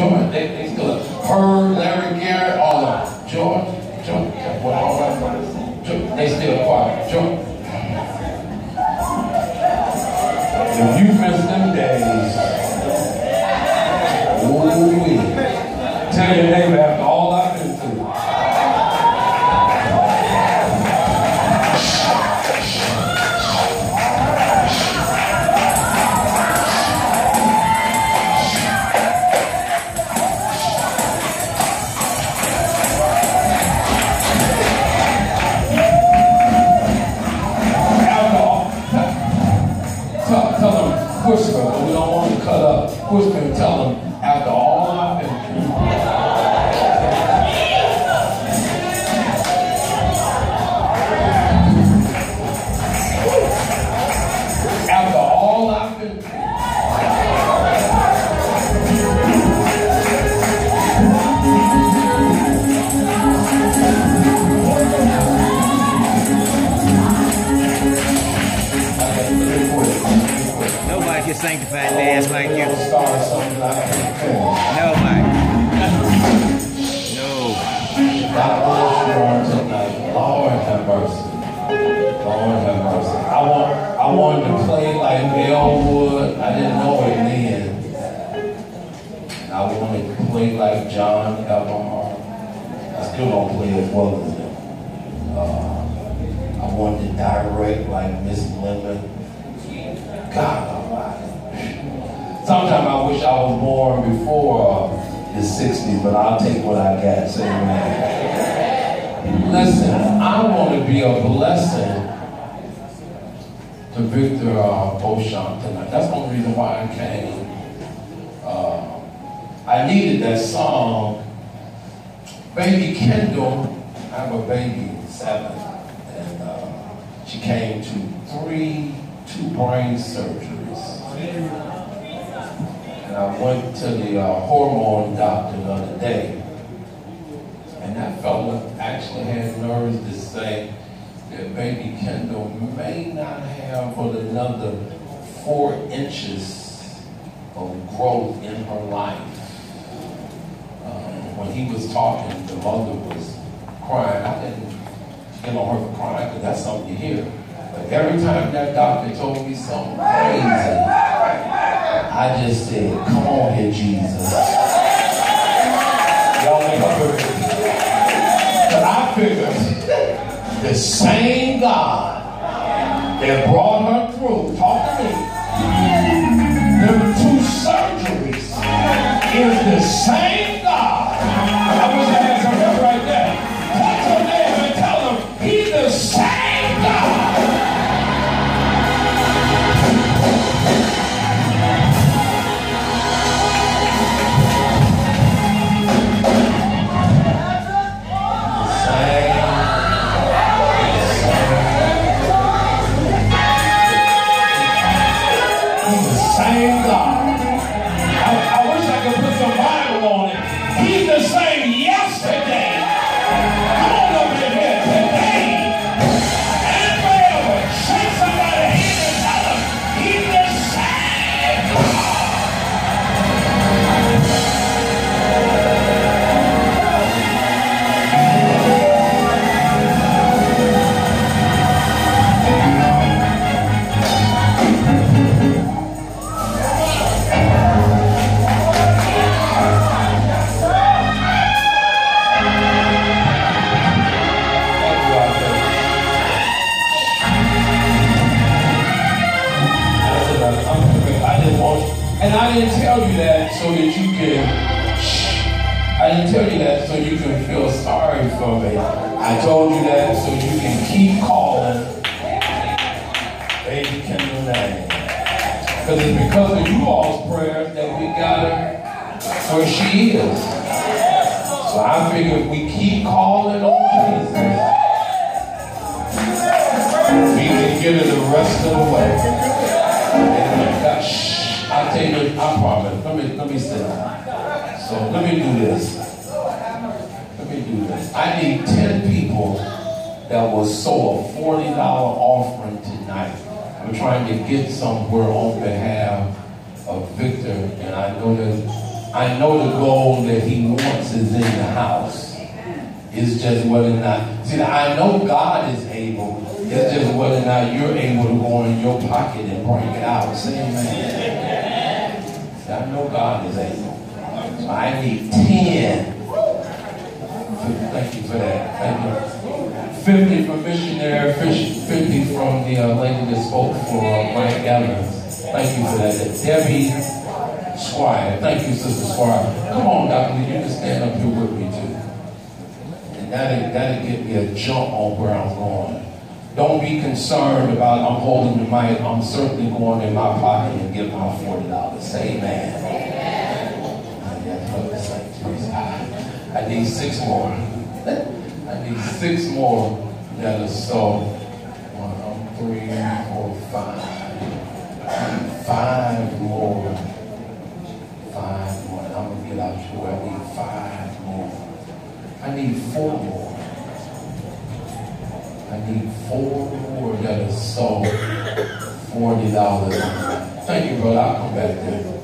George, cut going to tell them, I want I wanted to play like Elwood. I didn't know it then. And I wanted to play like John Everhart. I still don't play as well as them. Uh, I wanted to direct like Miss Lemon. God Almighty. Sometimes I wish I was born before uh, the 60s, but I'll take what I got. Say amen. Listen, I want to be a blessing to Victor uh, Beauchamp tonight. That's only reason why I came. Uh, I needed that song. Baby Kendall, I have a baby, seven, and uh, she came to three, two brain surgeries. And I went to the uh, hormone doctor the other day, and that fella actually had nerves to say that baby Kendall may not have but another four inches of growth in her life. Um, when he was talking, the mother was crying. I didn't get on her for crying because that's something you hear. But every time that doctor told me something crazy, I just said, come on here, Jesus. Y'all ain't heard. But I figured the same God that brought her through, talk to me, them two surgeries. Is the same So I figure if we keep calling on Jesus, we can get it the rest of the way. And God, shh, I tell you, I promise. Let me let me sit. So let me do this. Let me do this. I need 10 people that will sow a $40 offering tonight. I'm trying to get somewhere on behalf of Victor, and I know that I know the goal that He wants is in the house. It's just whether or not. See, I know God is able. It's just whether or not you're able to go in your pocket and bring it out. Say amen. See, I know God is able. So I need 10. Thank you for that. Thank you. 50 from missionary, 50 from the uh, lady that spoke for uh, Mike Evans. Thank you for that. Debbie. Squire. Thank you, Sister Squire. Come on, Dr. You can stand up here with me too. And that'll, that'll get me a jump on where I'm going. Don't be concerned about I'm holding the mic. I'm certainly going in my pocket and give my forty dollars. Say, Amen. I need six more. I need six more that are so one, three, four, five. Five more where I need five more. I need four more. I need four more that is sold $40. Thank you, brother. I'll come back there.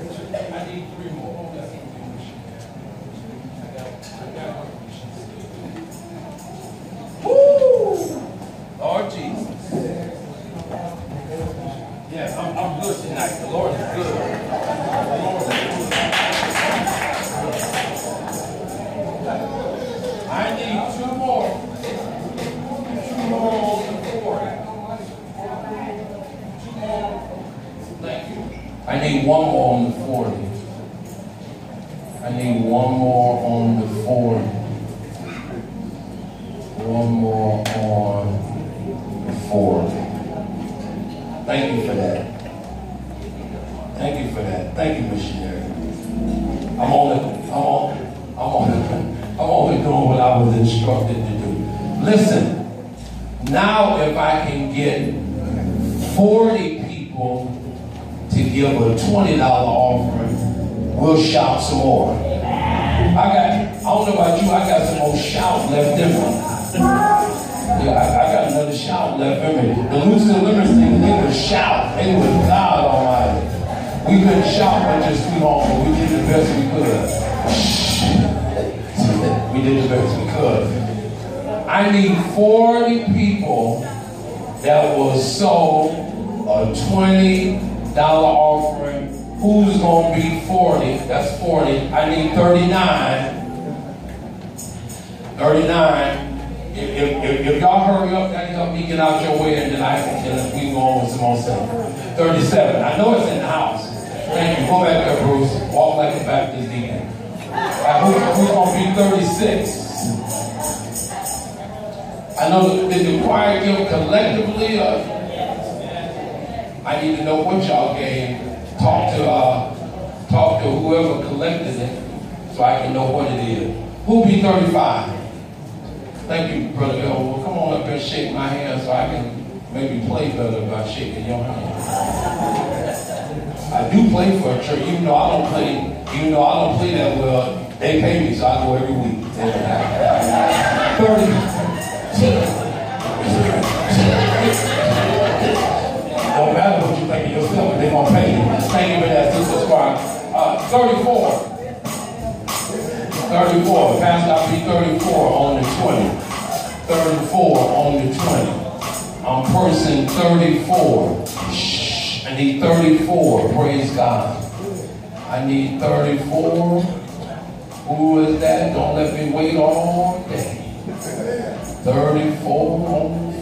one more on the 40. I need one more on the 40. One more on the 40. Thank you for that. Thank you for that. Thank you, missionary. I'm only, I'm only, I'm only, I'm only doing what I was instructed to do. Listen, now if I can get 40 give a $20 offering, we'll shout some more. I got, I don't know about you, I got some more shout left in me. Yeah, I, I, got another shout left in me. The Loose Deliverance thing, they would shout. They would God Almighty. We couldn't shout much just too long, but we did the best we could. we did the best we could. I need 40 people that will sow a 20 dollar offering. Who's going to be 40? That's 40. I need 39. 39. If, if, if y'all hurry up, that help me get out your way, and then I can tell us we go on with some more stuff. 37. I know it's in the house. Thank you. Go back there, Bruce. Walk like a Baptist deacon. Right, who, who's going to be 36? I know that the choir give collectively a I need to know what y'all gave. Talk to uh, talk to whoever collected it so I can know what it is. Who be 35? Thank you, Brother Elwood. Come on up and shake my hand so I can maybe play better by shaking your hand. I do play for a church, even though I don't play, even though I don't play that well, they pay me, so I go every week. 30. 34. 34. Pass out be 34 on the 20. 34 on the 20. I'm person 34. Shh. I need 34. Praise God. I need 34. Who is that? Don't let me wait all day. 34 on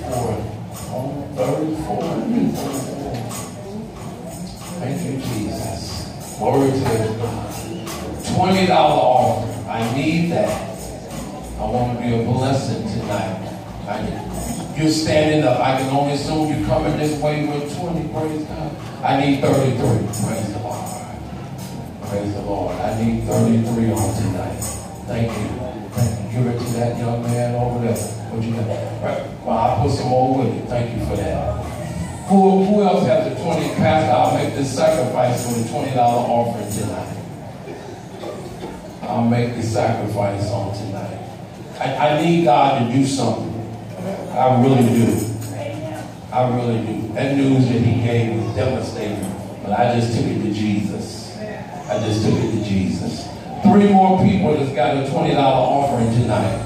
You're blessing tonight. You're standing up. I can only assume you're coming this way with 20. Praise God. I need 33. Praise the Lord. Praise the Lord. I need 33 on tonight. Thank you. Thank you. Give it to that young man over there. What you got? Well, I put some more with it. Thank you for that. Who, who else has a 20? Pastor, I'll make this sacrifice for the $20 offering tonight. I'll make the sacrifice on tonight. I, I need God to do something. I really do. I really do. That news that he gave was devastating, but I just took it to Jesus. I just took it to Jesus. Three more people just got a $20 offering tonight.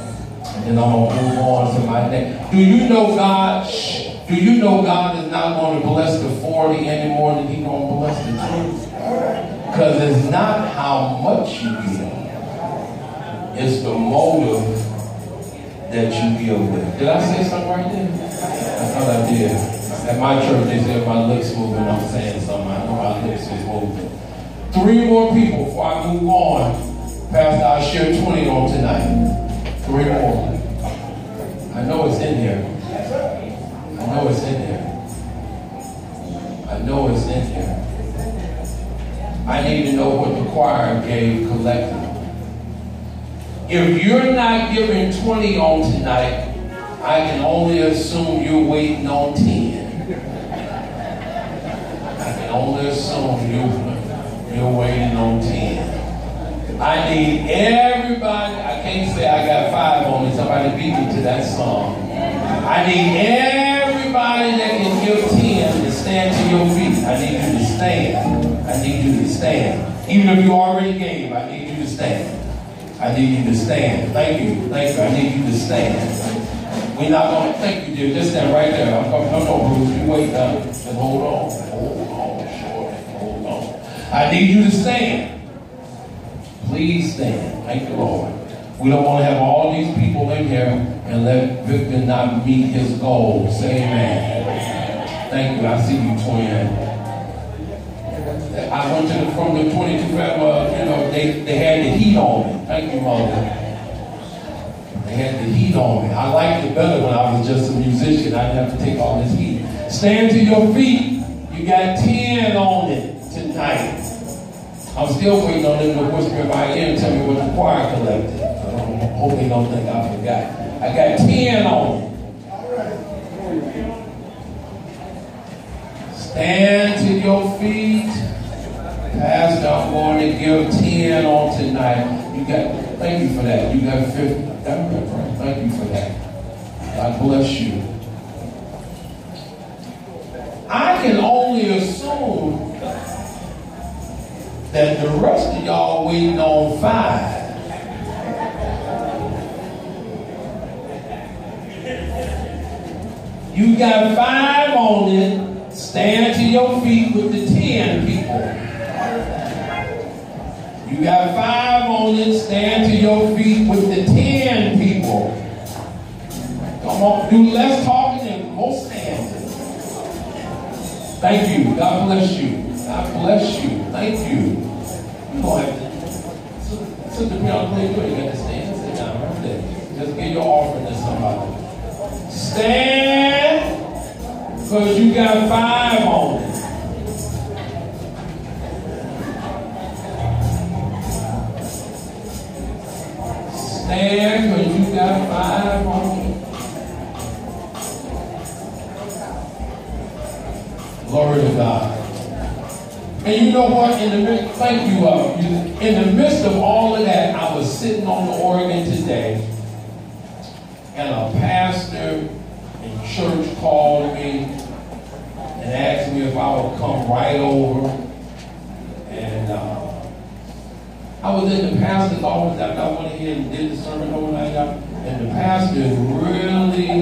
And then I'm going to move on to my next. Do you know God? Shh. Do you know God is not going to bless the 40 anymore? than he's going to bless the 20? Because it's not how much you give. It's the motive that you give with. Did I say something right there? I thought I did. At my church, they said my lips moving. I'm saying something. I know my lips is moving. Three more people before I move on. Pastor, I'll share 20 on tonight. Three more. I know it's in here. I know it's in here. I know it's in here. I need to know what the choir gave collectively. If you're not giving 20 on tonight, I can only assume you're waiting on 10. I can only assume you're, you're waiting on 10. I need everybody, I can't say I got five on me, somebody beat me to that song. I need everybody that can give 10 to stand to your feet. I need you to stand. I need you to stand. Even if you already gave, I need you to stand. I need you to stand. Thank you. Thank you. I need you to stand. We're not going to thank you, dear. Just stand right there. I'm coming. No, no, Bruce. You wait down. Just hold on. Hold on. Short. Hold on. I need you to stand. Please stand. Thank you, Lord. We don't want to have all these people in here and let Victor not meet his goal. Say amen. Thank you. I see you, twin. I went to the, from the 22 uh, you know, they, they had the heat on Thank you, Mother. They had the heat on me. I liked it better when I was just a musician. I didn't have to take all this heat. Stand to your feet. You got 10 on it tonight. I'm still waiting on them to whisper my ear and tell me what the choir collected. I hope they don't think I forgot. I got 10 on it. Stand to your feet. Pastor, I'm going to give 10 on tonight. You got, thank you for that. You got 50. Thank you for that. God bless you. I can only assume that the rest of y'all waiting on five. You got five on it. Stand to your feet with the ten. You got five on it. Stand to your feet with the ten people. Come on, do less talking and more standing. Thank you. God bless you. God bless you. Thank you. You don't have to sit the piano play good. You got to stand. Sit down right. Just give your offering to somebody. Stand. Because you got five on Glory to God. And you know what? In the midst, thank you, uh, in the midst of all of that, I was sitting on the organ today, and a pastor in church called me and asked me if I would come right over. And uh, I was in the pastor's office I went ahead and did the sermon overnight, and the pastor is really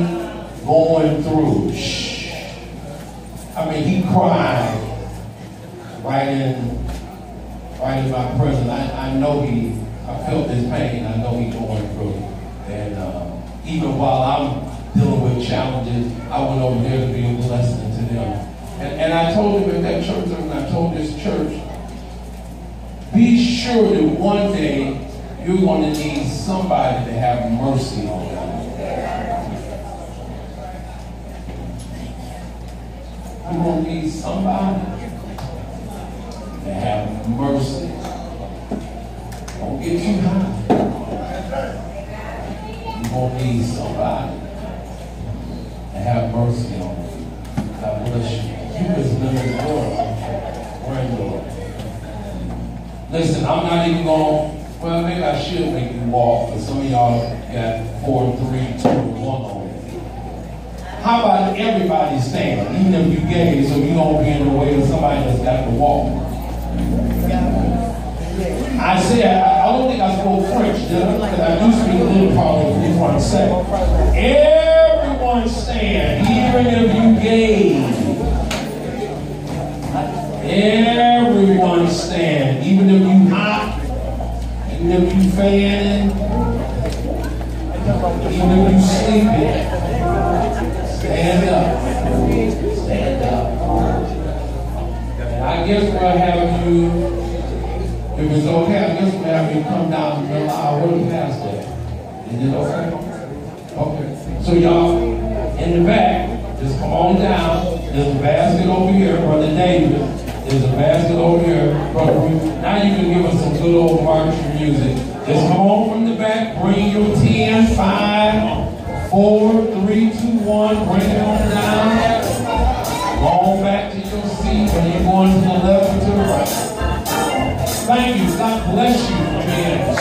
going through. I mean, he cried right in, right in my presence. I, I know he, I felt his pain. I know he's going through. it. And uh, even while I'm dealing with challenges, I went over there to be a blessing to them. And, and I told him at that church, and I told this church, be sure that one day you're going to need somebody to have mercy on you. You're going to need somebody to have mercy. Don't get too high. You're going to need somebody to have mercy on you. God bless you. You is living. Granddaughter. Listen, I'm not even going, to, well, maybe I should make you walk, but some of y'all got four, three, two, one on it. Everybody stand, even if you gay, so you don't be in the way of somebody that's got to walk? I said, I, don't think I spoke French? Because I do speak a little probably in one second. Everyone stand, even if you gay. Everyone stand, even if you hot, even if you fanning, even if you sleeping. Stand up. Stand up. And I guess we'll have you, if it's okay, I guess we'll have you come down the middle hour pass that. Is it okay? Okay. So y'all, in the back, just come on down. There's a basket over here, Brother David. There's a basket over here, Brother. Now you can give us some good old marching music. Just come on from the back, bring your 10, 5, 4, 3, 2, 1, bring it on down. On back to your seat when you're going to the left or to the right. Thank you. God bless you for being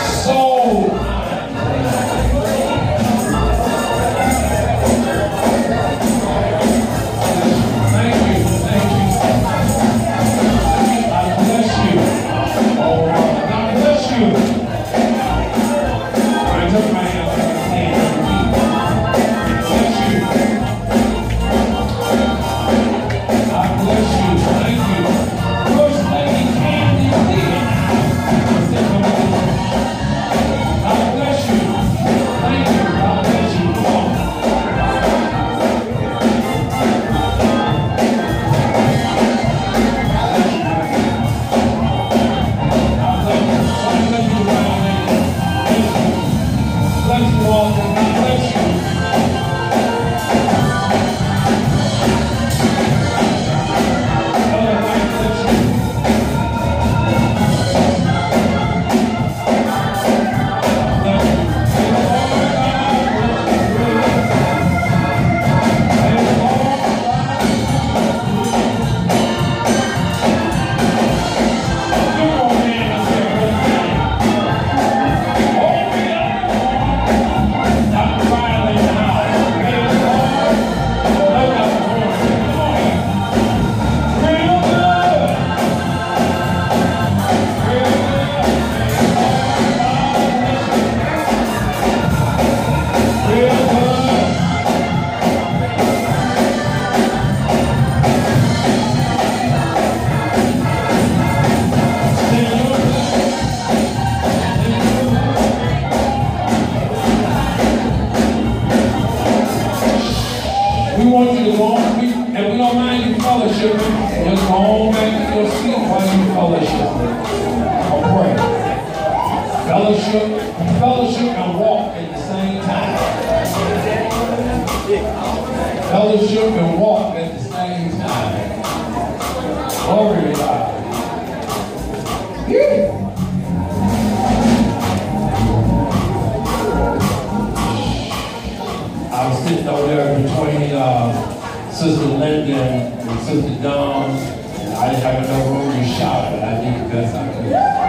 Sister Linda and Sister Dawn. and I didn't have enough room to shout, but I did the best I could.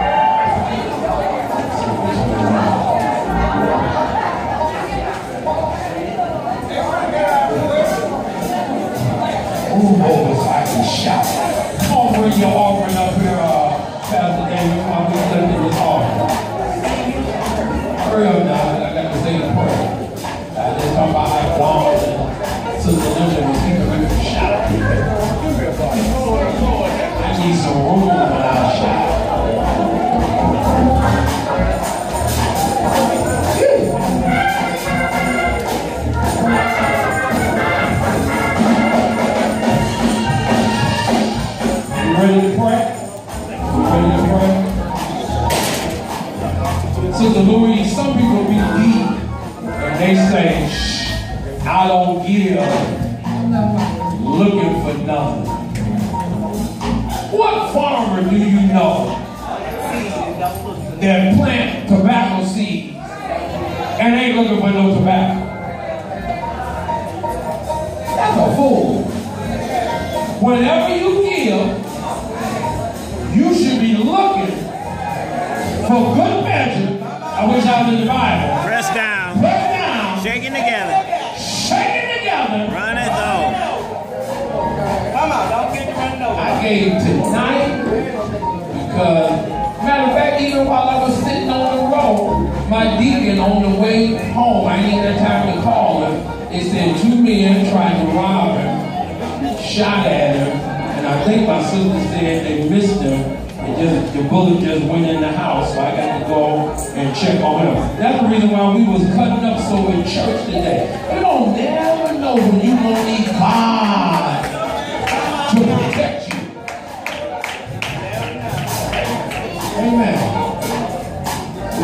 Looking for? That's a fool. Whenever you give, you should be looking for good measure. I wish I was in the Bible. Press down. Put down, Shaking together. shake it together. Run it though. Come on, don't get run over. I gave tonight because, matter of fact, even while I was sitting on the my deacon on the way home, I ain't had time to call him. They said two men tried to rob him, shot at him, and I think my sister said they missed him. And just the bullet just went in the house, so I got to go and check on him. That's the reason why we was cutting up so in church today. You don't never know when you gonna need God to protect you. Amen.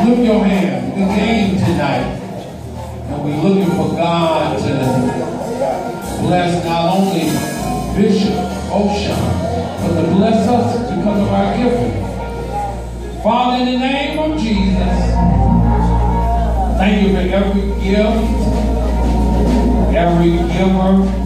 Lift your hand. We came tonight, and we're looking for God to bless not only Bishop Oshan, but to bless us come to our giving. Father, in the name of Jesus, thank you for every gift, every giver,